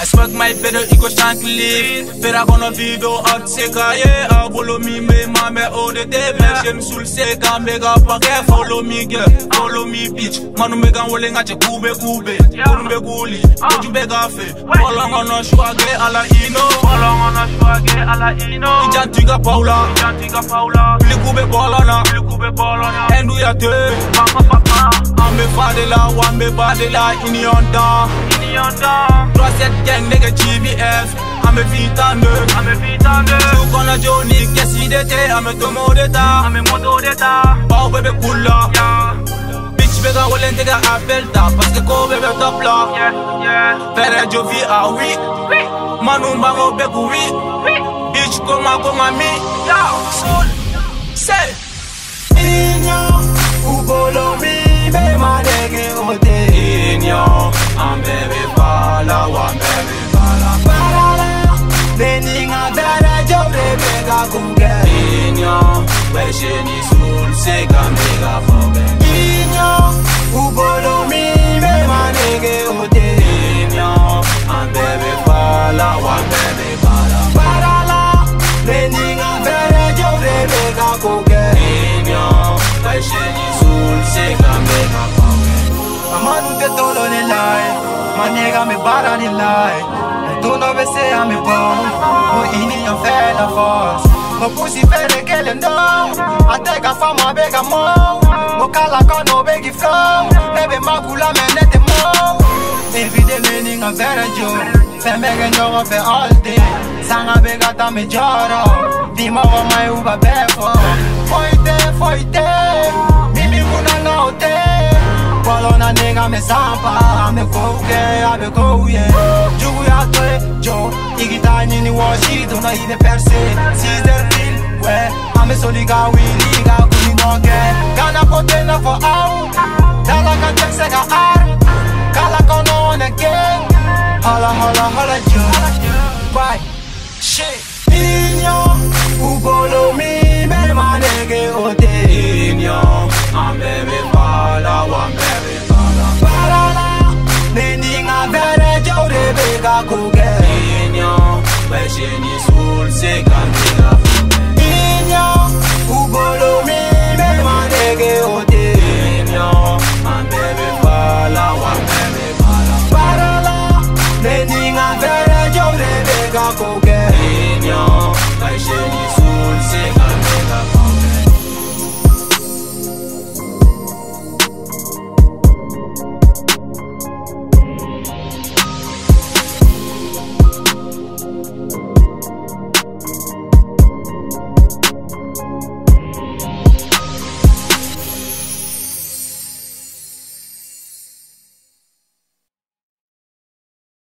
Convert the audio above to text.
I smoke my pedo iko shank leaf Pera kono video at seka ah, yeah. I follow me me mame o de te me Shem sul seka mega pake follow me girl. Follow me bitch. Manu mega wole ngache kube kube. Kuru mbe guli ah. Oju mega fe. Wala ngono shwage ala ino Wala ngono shwage ala ino Ijantiga paula Ijantiga paula Bili kube bolana Bili kube bolana Endu ya te Mama papa. Ame fadela Wambe badela Ini yonda Ini 3-7 gang nigga GBF I'm a vitande I'm a vitande Tu connais Johnny Qu'est-ce d'été I'm a tomo d'état I'm a moto d'état Bao bébé cool là Bitch bega wole ntega appel ta Parce que ko bébé top là Pere Jovi ah oui. Manu mbango beku oui. Bitch koma koma mi Soul C. Inyo, ugolo mi be madege ote bega kuge Inyo Wesheni soul Sega mega fobe. Inyo, ugolo mi be madege ote. Inyo I'm baby fala One baby fala. Parala, beninga bere jore bega kuge Inyo Wesheni soul Sega mega fobe. Amanu te tolo ni lai, manega me bara ni lai. Tu no me sea me bon, mo ini yo fe la force Mo pussy fere que le no, atega fama bega mo. Mo kala kono begi flow, nebe makula me nete mo Evide meaning a vera jo, fe mege nyogo fe all day. Sanga bega ta me joro, di mo wa mai uba befo. Foite, foite, mimi kuna na hotel Bolona nigga me zampa. Ame kouke, ame kouye. Jugu ya twe, jo Igita nini washi, dona ine perse Sister feel, we Ame soliga wili, ga kuni noke Gana potena for au. Dala kan check sega ar. Kala kono on again Hola, hola, hola, jo Bye Inyo Wesheni soul Sega